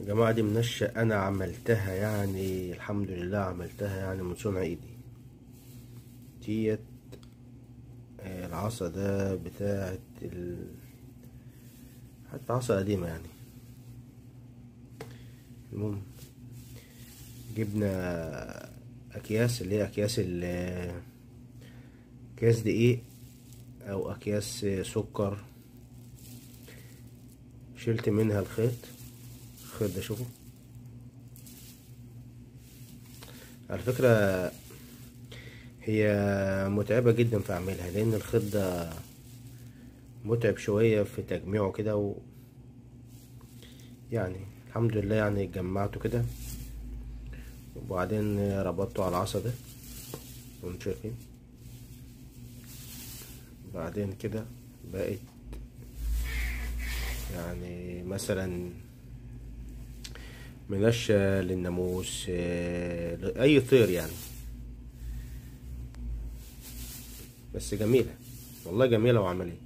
جماعة دي منشأ أنا عملتها يعني الحمد لله عملتها يعني من صنع إيدي. ديت آه، العصا ده بتاعت ال... حتى عصا قديمة يعني. المهم جبنا أكياس اللي هي أكياس ال أكياس دقيق أو أكياس سكر. شلت منها الخيط. الخيط ده شوفوا على فكرة هي متعبة جدا في اعملها لأن الخيط ده متعب شوية في تجميعه كده و يعني الحمد لله يعني جمعته كده. وبعدين ربطته على العصا ده وأنتم شايفين. بعدين كده بقت يعني مثلا منشة للناموس آه، أي طير يعني. بس جميلة والله جميلة وعملية.